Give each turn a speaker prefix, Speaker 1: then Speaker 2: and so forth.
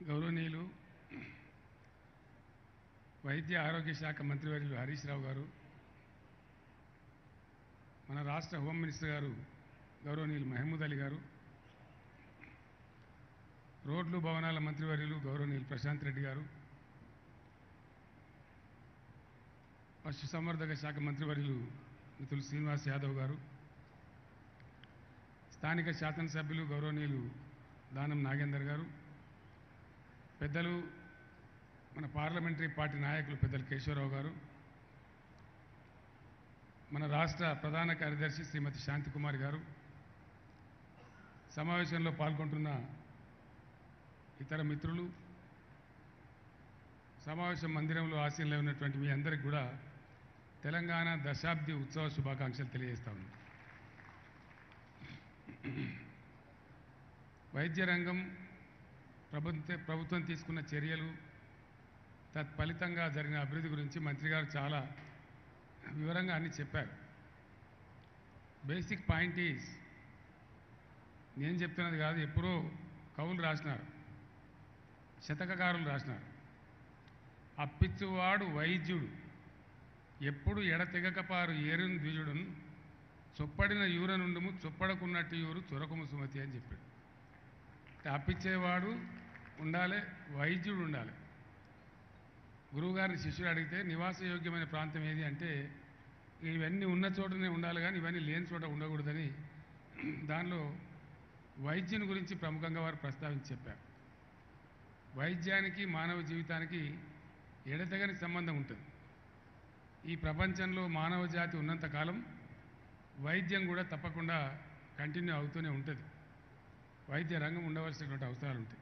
Speaker 1: గౌరవనీయులు వైద్య ఆరోగ్య శాఖ మంత్రివర్యులు హరీష్ రావు గారు మన రాష్ట్ర హోమ్ మినిస్టర్ గారు గౌరవనీయులు మహమూద్ అలీ గారు రోడ్లు భవనాల మంత్రివర్యులు గౌరవనీయులు ప్రశాంత్ రెడ్డి గారు పశుసంవర్ధక శాఖ మంత్రివర్యులు మిథులు శ్రీనివాస్ యాదవ్ గారు స్థానిక శాసనసభ్యులు గౌరవనీయులు దానం నాగేందర్ గారు పెద్దలు మన పార్లమెంటరీ పార్టీ నాయకులు పెద్దలు కేశవరావు గారు మన రాష్ట్ర ప్రధాన కార్యదర్శి శ్రీమతి శాంతికుమారి గారు సమావేశంలో పాల్గొంటున్న ఇతర మిత్రులు సమావేశం మందిరంలో ఆశీనలో ఉన్నటువంటి మీ అందరికి కూడా తెలంగాణ దశాబ్ది ఉత్సవ శుభాకాంక్షలు తెలియజేస్తా వైద్య రంగం ప్రభుత్వ ప్రభుత్వం తీసుకున్న చర్యలు తత్ఫలితంగా జరిగిన అభివృద్ధి గురించి మంత్రి గారు చాలా వివరంగా అన్ని చెప్పారు. బేసిక్ పాయింట్ ఈజ్ నేను చెప్తున్నది కాదు ఎప్పుడో కవులు రాసినారు శతకకారులు రాసినారు. అప్పిచ్చువాడు వైద్యుడు ఎప్పుడు ఎడతెగకపారు ఏరుని ద్విజుడును చొప్పడిన యూర నుండుము చొప్పడకున్నట్టు యూరు చొరకము సుమతి అని చెప్పాడు. అప్పిచ్చేవాడు ఉండాలి వైద్యుడు ఉండాలి. గురువుగారిని శిష్యుడు అడిగితే నివాసయోగ్యమైన ప్రాంతం ఏది అంటే ఇవన్నీ ఉన్న చోటనే ఉండాలి కానీ ఇవన్నీ లేని చోట ఉండకూడదని దానిలో వైద్యుని గురించి ప్రముఖంగా వారు ప్రస్తావించి చెప్పారు. వైద్యానికి మానవ జీవితానికి ఎడతగని సంబంధం ఉంటుంది. ఈ ప్రపంచంలో మానవ జాతి ఉన్నంతకాలం వైద్యం కూడా తప్పకుండా కంటిన్యూ అవుతూనే ఉంటుంది. వైద్య రంగం ఉండవలసినటువంటి అవసరాలు ఉంటాయి.